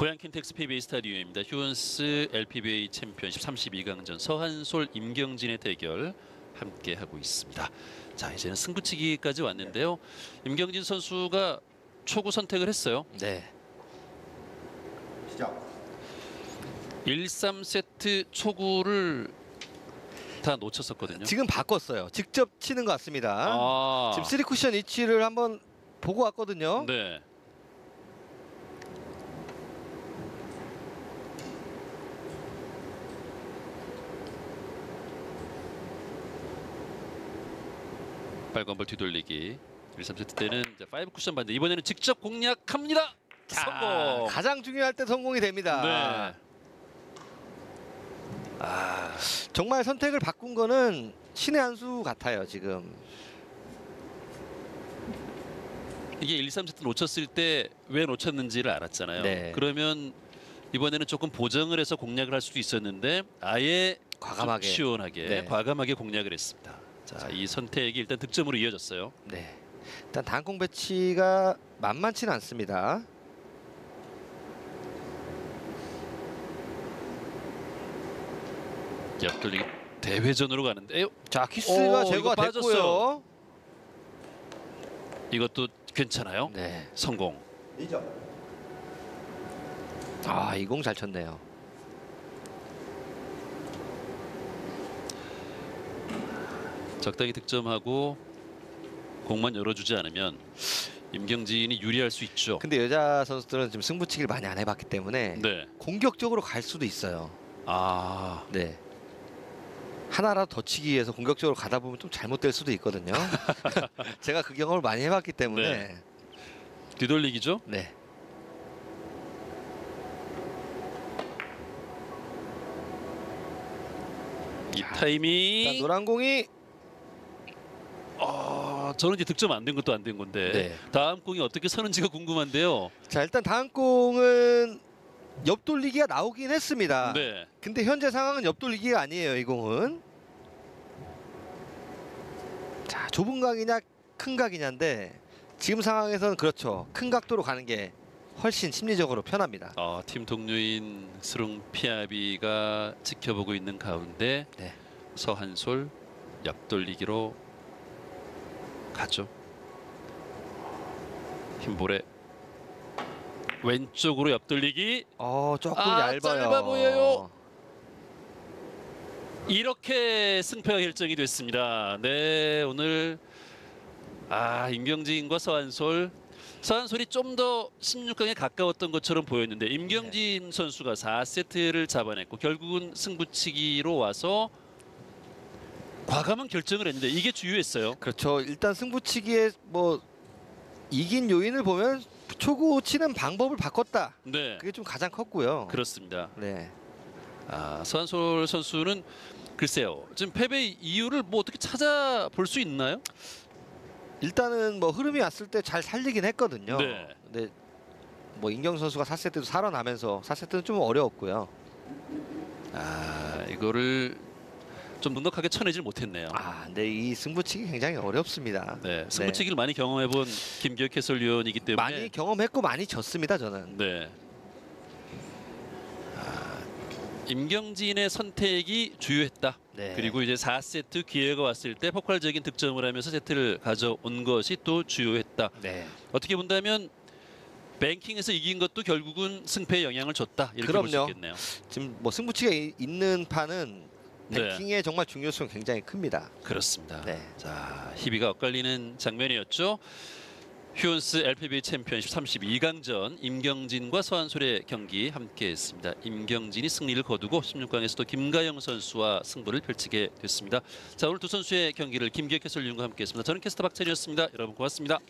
고양 킨텍스 PBA 스타디움입니다. 휴온스 LPBA 챔피언십 32강전 서한솔 임경진의 대결 함께 하고 있습니다. 자 이제는 승부치기까지 왔는데요. 임경진 선수가 초구 선택을 했어요. 네. 시작. 1, 3세트 초구를 다 놓쳤었거든요. 지금 바꿨어요. 직접 치는 것 같습니다. 아, 지금 쓰리 쿠션 위치를 한번 보고 왔거든요. 네. 빨간 볼 뒤돌리기 1, 3세트 때는 이제 5 쿠션 반대 이번에는 직접 공략합니다. 자, 성공. 가장 중요할 때 성공이 됩니다. 네. 아, 정말 선택을 바꾼 거는 신의 한 수 같아요. 지금. 이게 1, 2, 3세트 놓쳤을 때 왜 놓쳤는지를 알았잖아요. 네. 그러면 이번에는 조금 보정을 해서 공략을 할 수도 있었는데 아예 과감하게. 좀 시원하게 네. 과감하게 공략을 했습니다. 자, 이 선택이 일단 득점으로 이어졌어요. 네. 일단 단콩 배치가 만만치는 않습니다. 옆돌리기 대회전으로 가는데요. 자, 오, 키스가 제거가 빠졌어요. 됐고요. 이것도 괜찮아요. 네. 성공. 2점. 아, 이 공 잘 쳤네요. 적당히 득점하고 공만 열어주지 않으면 임경진이 유리할 수 있죠. 근데 여자 선수들은 지금 승부치기를 많이 안 해봤기 때문에 네. 공격적으로 갈 수도 있어요. 아, 네. 하나라도 더 치기 위해서 공격적으로 가다 보면 좀 잘못될 수도 있거든요. 제가 그 경험을 많이 해봤기 때문에 네. 뒤돌리기죠. 네. 이 타이밍. 노란 공이 아, 저는 이제 득점 안 된 것도 안 된 건데 네. 다음 공이 어떻게 서는지가 궁금한데요. 자 일단 다음 공은 옆돌리기가 나오긴 했습니다. 네. 근데 현재 상황은 옆돌리기가 아니에요. 이 공은. 자 좁은 각이냐 큰 각이냐인데 지금 상황에서는 그렇죠. 큰 각도로 가는 게 훨씬 심리적으로 편합니다. 어, 팀 동료인 스룽 피아비가 지켜보고 있는 가운데 네. 서한솔 옆돌리기로 가죠. 힘볼에 왼쪽으로 옆돌리기 어 조금 아, 얇아요. 짧아 보여요. 이렇게 승패가 결정이 됐습니다. 네 오늘 아 임경진과 서한솔 서한솔이 좀 더 16강에 가까웠던 것처럼 보였는데 임경진 네. 선수가 4세트를 잡아냈고 결국은 승부치기로 와서 과감한 결정을 했는데 이게 주요했어요. 그렇죠. 일단 승부치기에 뭐 이긴 요인을 보면 초구 치는 방법을 바꿨다. 네 그게 좀 가장 컸고요. 그렇습니다. 네. 아, 서한솔 선수는 글쎄요 지금 패배 이유를 뭐 어떻게 찾아볼 수 있나요? 일단은 뭐 흐름이 왔을 때 잘 살리긴 했거든요. 네. 근데 뭐 인경 선수가 4세트도 살아나면서 4세트는 좀 어려웠고요. 아 이거를 좀 넉넉하게 쳐내질 못했네요. 아, 근데 이 승부치기 굉장히 어렵습니다. 네, 승부치기를 많이 경험해본 김기혁 해설위원이기 때문에 많이 경험했고 많이 졌습니다, 저는. 네. 아, 임경진의 선택이 주요했다. 네. 그리고 이제 4세트 기회가 왔을 때 폭발적인 득점을 하면서 세트를 가져온 것이 또 주요했다. 네. 어떻게 본다면 뱅킹에서 이긴 것도 결국은 승패에 영향을 줬다. 이렇게 볼 수 그럼요. 있겠네요. 지금 뭐 승부치기가 이- 있는 판은 네. 뱅킹의 정말 중요성이 굉장히 큽니다. 그렇습니다. 네. 자, 희비가 엇갈리는 장면이었죠. 휴온스 LPB 챔피언십 32강전 임경진과 서한솔의 경기 함께했습니다. 임경진이 승리를 거두고 16강에서도 김가영 선수와 승부를 펼치게 됐습니다. 자, 오늘 두 선수의 경기를 김기혁 해설위원과 함께했습니다. 저는 캐스터 박찬이었습니다. 여러분 고맙습니다.